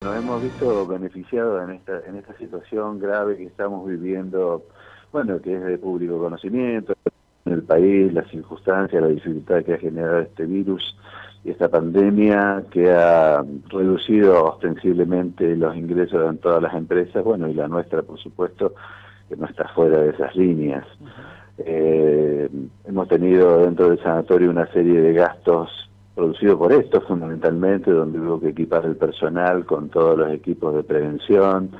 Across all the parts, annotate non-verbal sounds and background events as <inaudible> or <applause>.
Nos hemos visto beneficiados en esta, en esta situación grave que estamos viviendo, bueno, que es de público conocimiento, en el país, las circunstancias, la dificultad que ha generado este virus y esta pandemia que ha reducido ostensiblemente los ingresos en todas las empresas, bueno, y la nuestra, por supuesto, que no está fuera de esas líneas. Eh, hemos tenido dentro del sanatorio una serie de gastos producidos por esto fundamentalmente, donde hubo que equipar el personal con todos los equipos de prevención,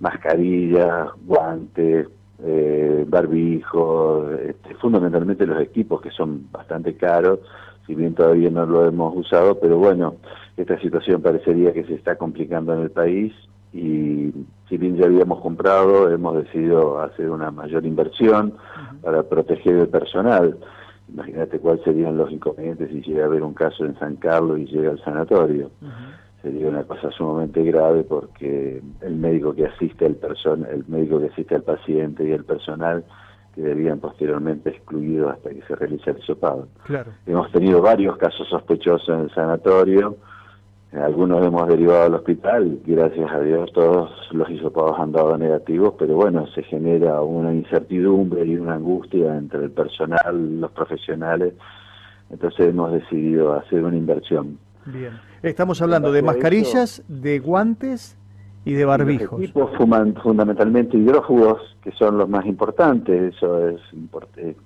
mascarillas, guantes, eh, barbijos, este, fundamentalmente los equipos que son bastante caros, si bien todavía no lo hemos usado, pero bueno, esta situación parecería que se está complicando en el país y si bien ya habíamos comprado, hemos decidido hacer una mayor inversión para proteger el personal. Imagínate cuáles serían los inconvenientes si llega a haber un caso en San Carlos y llega al sanatorio. Sería una cosa sumamente grave porque el médico que asiste al el médico que asiste al paciente y el personal quedarían posteriormente excluidos hasta que se realice el. Claro. Hemos tenido varios casos sospechosos en el sanatorio algunos hemos derivado al hospital, gracias a Dios todos los hisopados han dado negativos, pero bueno, se genera una incertidumbre y una angustia entre el personal, los profesionales, entonces hemos decidido hacer una inversión. Bien, estamos hablando de mascarillas, de guantes y de barbijos. Los equipos fundamentalmente hidrófugos, que son los más importantes, eso es, es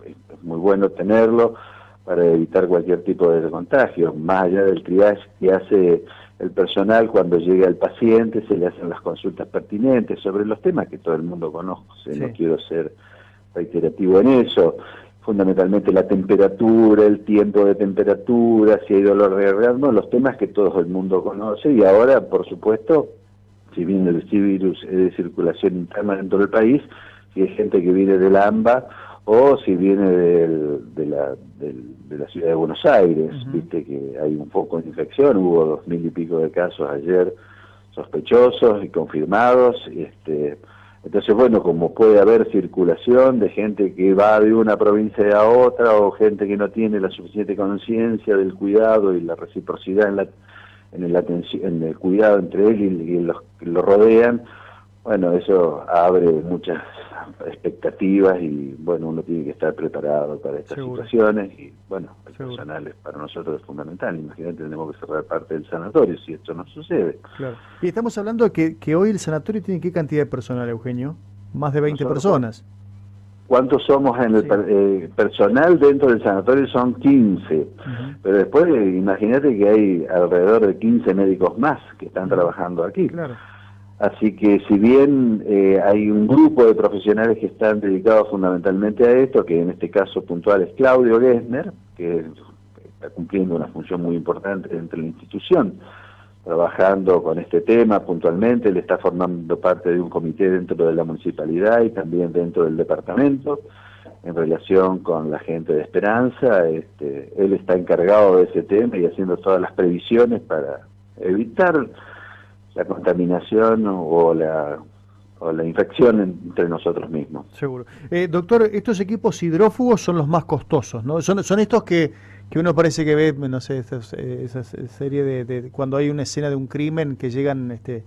muy bueno tenerlo para evitar cualquier tipo de contagio, más allá del triage que hace el personal cuando llega el paciente, se le hacen las consultas pertinentes sobre los temas que todo el mundo conoce, no quiero ser reiterativo en eso, fundamentalmente la temperatura, el tiempo de temperatura, si hay dolor de garganta, los temas que todo el mundo conoce y ahora, por supuesto, si viene el virus es de circulación interna dentro del país, si hay gente que viene del AMBA o si viene de, la, de, la ciudad de Buenos Aires, viste que hay un foco de infección, hubo dos mil y pico de casos ayer sospechosos y confirmados, este, entonces bueno, como puede haber circulación de gente que va de una provincia a otra o gente que no tiene la suficiente conciencia del cuidado y la reciprocidad en la en el, en el cuidado entre él y, los que lo rodean, bueno, eso abre muchas expectativas y bueno, uno tiene que estar preparado para estas situaciones y bueno, el personal para nosotros es fundamental. Imagínate, tenemos que cerrar parte del sanatorio si esto no sucede. Claro. Y estamos hablando de que, que hoy el sanatorio tiene qué cantidad de personal, Eugenio? Más de 20 personas. ¿Cuántos somos en el eh, personal dentro del sanatorio? Son 15, pero después imagínate que hay alrededor de 15 médicos más que están trabajando aquí. Claro. Así que si bien eh, hay un grupo de profesionales que están dedicados fundamentalmente a esto, que en este caso puntual es Claudio Gessner, que está cumpliendo una función muy importante dentro de la institución, trabajando con este tema puntualmente, él está formando parte de un comité dentro de la municipalidad y también dentro del departamento en relación con la gente de Esperanza, este, él está encargado de ese tema y haciendo todas las previsiones para evitar la contaminación o la, o la infección entre nosotros mismos. Seguro. Eh, doctor, estos equipos hidrófugos son los más costosos, ¿no? Son, son estos que, que uno parece que ve, no sé, esa, esa serie de, cuando hay una escena de un crimen que llegan este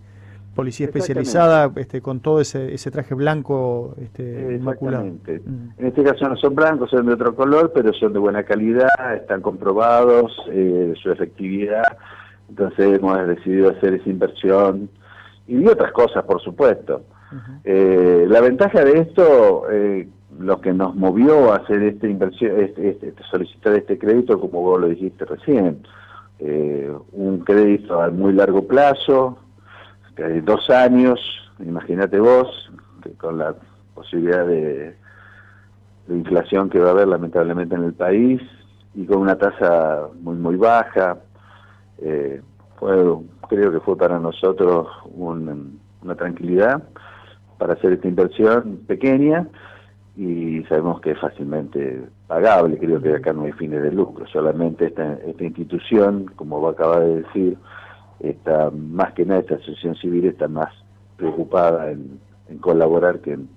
policía especializada este, con todo ese, ese traje blanco este, Exactamente. Mm. En este caso no son blancos, son de otro color, pero son de buena calidad, están comprobados eh, su efectividad entonces hemos decidido hacer esa inversión y otras cosas, por supuesto. Eh, la ventaja de esto, eh, lo que nos movió a hacer esta inversión, este, este, solicitar este crédito, como vos lo dijiste recién, eh, un crédito a muy largo plazo, dos años, imagínate vos, con la posibilidad de, de inflación que va a haber lamentablemente en el país y con una tasa muy muy baja, eh, fue, creo que fue para nosotros una tranquilidad para hacer esta inversión pequeña y sabemos que es fácilmente pagable, creo que acá no hay fines de lucro, solamente esta, esta institución, como acaba de decir, está más que nada, esta asociación civil está más preocupada en, en colaborar que en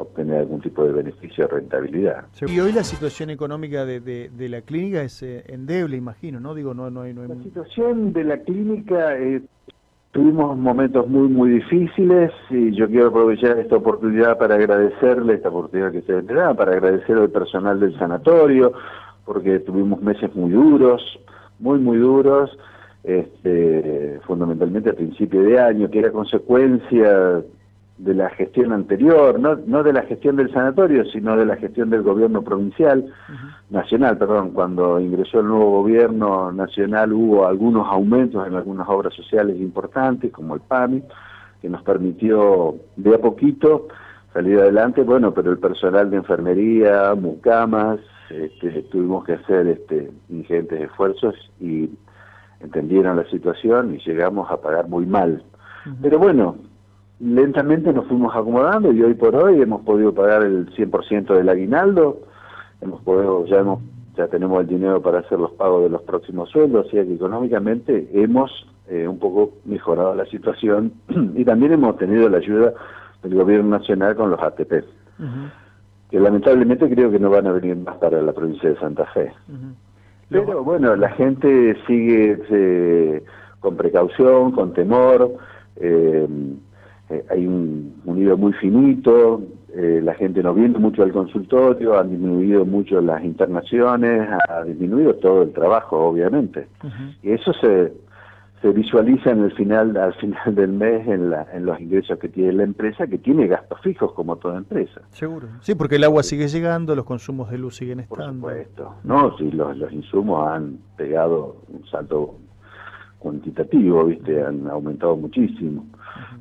obtener algún tipo de beneficio de rentabilidad. Y hoy la situación económica de, de, la clínica es eh, endeble, imagino, ¿no? Digo, no, no hay, no La situación de la clínica, eh, Tuvimos momentos muy, muy difíciles y yo quiero aprovechar esta oportunidad para agradecerle, esta oportunidad que se me da, para agradecer al personal del sanatorio, porque tuvimos meses muy duros, muy, muy duros, este, fundamentalmente a principio de año, que era consecuencia de la gestión anterior, no, no de la gestión del sanatorio, sino de la gestión del gobierno provincial, nacional, perdón, cuando ingresó el nuevo gobierno nacional hubo algunos aumentos en algunas obras sociales importantes, como el PAMI, que nos permitió de a poquito salir adelante, bueno, pero el personal de enfermería, mucamas, este, tuvimos que hacer este, ingentes esfuerzos y entendieron la situación y llegamos a pagar muy mal. Pero bueno, lentamente nos fuimos acomodando y hoy por hoy hemos podido pagar el 100% del aguinaldo, hemos podido, ya hemos ya tenemos el dinero para hacer los pagos de los próximos sueldos, así que económicamente hemos eh, un poco mejorado la situación <clears throat> y también hemos tenido la ayuda del gobierno nacional con los ATP, que lamentablemente creo que no van a venir más para la provincia de Santa Fe. Pero bueno, la gente sigue eh, con precaución, con temor, eh, eh, hay un, un, muy finito, eh, la gente no viene mucho al consultorio, han disminuido mucho las internaciones, ha disminuido todo el trabajo, obviamente. Y eso se, se visualiza en el final, al final del mes en, la, en los ingresos que tiene la empresa, que tiene gastos fijos como toda empresa. Seguro. Sí, porque el agua sigue llegando, los consumos de luz siguen estando. Por supuesto. No, sí, los, los insumos han pegado un salto cuantitativo, ¿viste? Han aumentado muchísimo.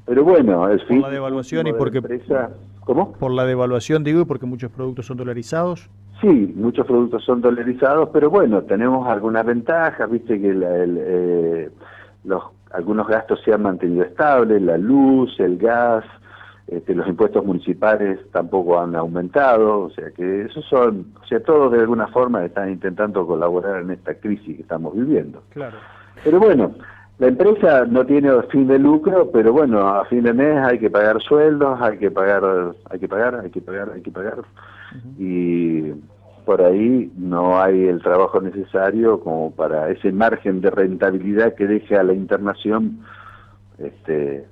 Pero bueno, el fin... Por la devaluación y porque... Empresa, ¿Cómo? Por la devaluación, digo, porque muchos productos son dolarizados. Sí, muchos productos son dolarizados, pero bueno, tenemos algunas ventajas, viste que eh, los, algunos gastos se han mantenido estables, la luz, el gas, este, los impuestos municipales tampoco han aumentado, o sea que esos son, o sea, todos de alguna forma están intentando colaborar en esta crisis que estamos viviendo. Claro. Pero bueno, la empresa no tiene fin de lucro, pero bueno, a fin de mes hay que pagar sueldos, hay que pagar, hay que pagar, hay que pagar, hay que pagar. Y por ahí no hay el trabajo necesario como para ese margen de rentabilidad que deje a la internación este,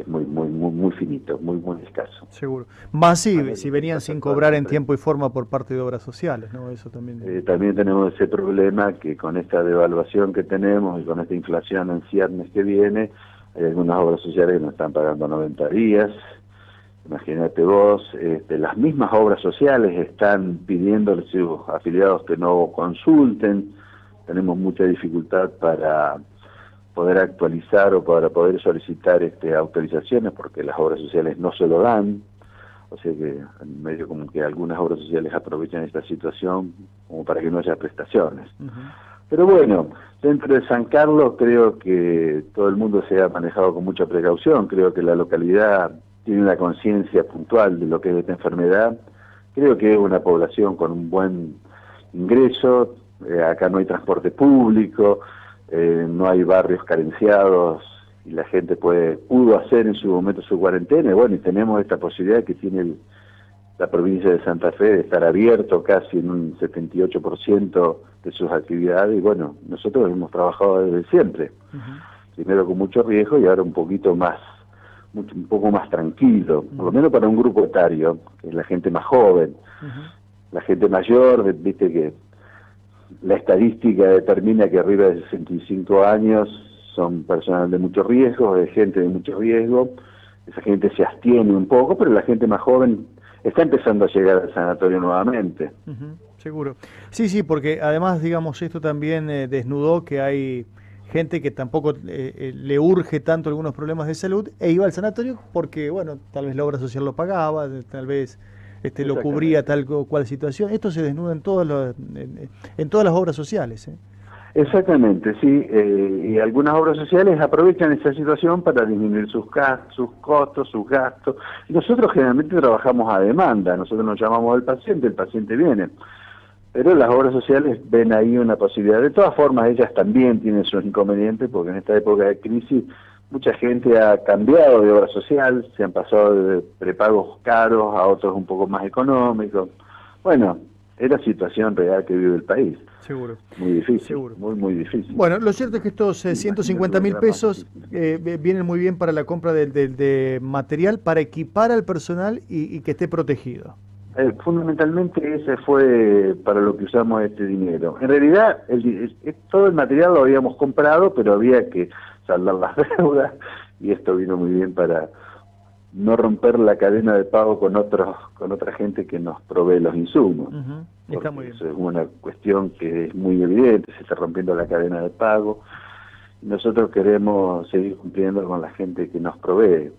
es muy muy muy muy finito, muy muy escaso. Seguro. Más si, si venían sin cobrar en tiempo y forma por parte de obras sociales, ¿no? Eso también. Eh, también tenemos ese problema que con esta devaluación que tenemos y con esta inflación en ciernes que viene, hay algunas obras sociales que nos están pagando 90 días. Imagínate vos, este, las mismas obras sociales están pidiendo a sus afiliados que no consulten. Tenemos mucha dificultad para poder actualizar o para poder solicitar este, autorizaciones porque las obras sociales no se lo dan. O sea que en medio como que algunas obras sociales aprovechan esta situación como para que no haya prestaciones. Pero bueno, dentro de San Carlos creo que todo el mundo se ha manejado con mucha precaución. Creo que la localidad tiene una conciencia puntual de lo que es esta enfermedad. Creo que es una población con un buen ingreso. Eh, acá no hay transporte público eh, no hay barrios carenciados y la gente puede pudo hacer en su momento su cuarentena. Y bueno, y tenemos esta posibilidad que tiene la provincia de Santa Fe de estar abierto casi en un 78% de sus actividades. Y bueno, nosotros hemos trabajado desde siempre. Primero con mucho riesgo y ahora un poquito más, un poco más tranquilo, por lo menos para un grupo etario, que es la gente más joven. La gente mayor, viste que la estadística determina que arriba de 65 años son personas de mucho riesgo, de gente de mucho riesgo, esa gente se abstiene un poco, pero la gente más joven está empezando a llegar al sanatorio nuevamente. seguro. Sí, sí, porque además, digamos, esto también eh, desnudó que hay gente que tampoco eh, eh, le urge tanto algunos problemas de salud e iba al sanatorio porque, bueno, tal vez la obra social lo pagaba, tal vez este, lo cubría tal o cual situación. Esto se desnuda en, todas en, todas las obras sociales. ¿eh? Exactamente, sí. Eh, y algunas obras sociales aprovechan esa situación para disminuir sus, sus costos, sus gastos. Nosotros generalmente trabajamos a demanda. Nosotros nos llamamos al paciente, el paciente viene. Pero las obras sociales ven ahí una posibilidad. De todas formas, ellas también tienen sus inconvenientes porque en esta época de crisis mucha gente ha cambiado de obra social, se han pasado de prepagos caros a otros un poco más económicos. Bueno, es la situación real que vive el país. Seguro. Muy difícil. Seguro. Muy, muy difícil. Bueno, lo cierto es que estos 150 eh, mil pesos eh, vienen muy bien para la compra de, de, material para equipar al personal y, que esté protegido. Eh, fundamentalmente ese fue para lo que usamos este dinero. En realidad, el, todo el material lo habíamos comprado, pero había que saldar las <laughs> deudas y esto vino muy bien para no romper la cadena de pago con otros con otra gente que nos provee los insumos. Está muy bien. es una cuestión que es muy evidente, se está rompiendo la cadena de pago. Nosotros queremos seguir cumpliendo con la gente que nos provee.